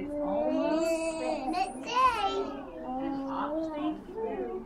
It's almost through.